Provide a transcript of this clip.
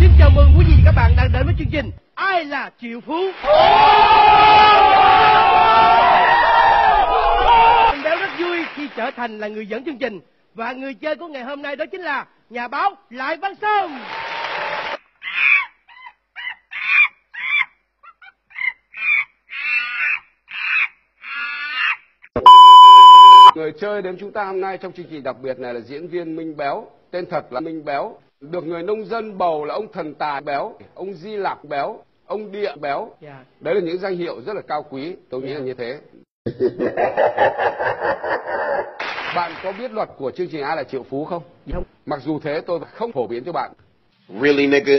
Xin chào mừng quý vị và các bạn đang đến với chương trình Ai là triệu phú? Mình béo rất vui khi trở thành là người dẫn chương trình. Và người chơi của ngày hôm nay đó chính là nhà báo Lại Văn Sơn. Người chơi đến chúng ta hôm nay trong chương trình đặc biệt này là diễn viên Minh Béo, tên thật là Minh Béo, được người nông dân bầu là ông thần tài béo, ông Di Lạc béo, ông Địa béo. Dạ. Đấy là những danh hiệu rất là cao quý, tôi nghĩ là như thế. bạn có biết luật của chương trình Ai là triệu phú không? Dạ không Mặc dù thế tôi không phổ biến cho bạn. Really, nigga?